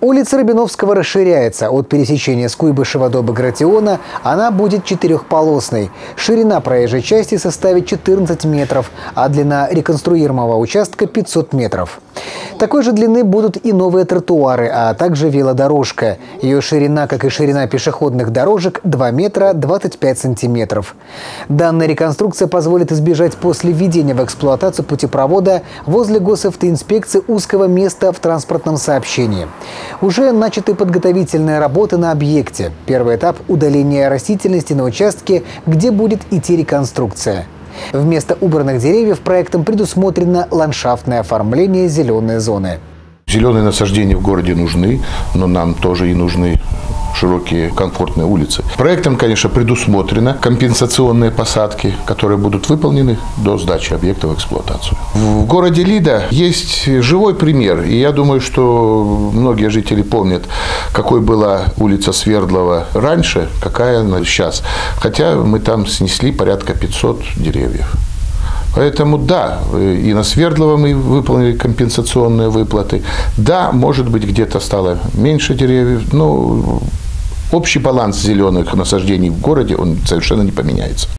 Улица Рабиновского расширяется. От пересечения с Куйбышева до Багратиона она будет четырехполосной. Ширина проезжей части составит 14 метров, а длина реконструируемого участка 500 метров. Такой же длины будут и новые тротуары, а также велодорожка. Ее ширина, как и ширина пешеходных дорожек, 2 метра 25 сантиметров. Данная реконструкция позволит избежать после введения в эксплуатацию путепровода возле госавтоинспекции узкого места в транспортном сообщении. Уже начаты подготовительные работы на объекте. Первый этап – удаление растительности на участке, где будет идти реконструкция. Вместо убранных деревьев проектом предусмотрено ландшафтное оформление зеленой зоны. Зеленые насаждения в городе нужны, но нам тоже и нужны широкие комфортные улицы. Проектом, конечно, предусмотрено компенсационные посадки, которые будут выполнены до сдачи объекта в эксплуатацию. В городе Лида есть живой пример, и я думаю, что многие жители помнят, какой была улица Свердлова раньше, какая она сейчас. Хотя мы там снесли порядка 500 деревьев. Поэтому да, и на Свердлова мы выполнили компенсационные выплаты. Да, может быть, где-то стало меньше деревьев, но общий баланс зеленых насаждений в городе, он совершенно не поменяется.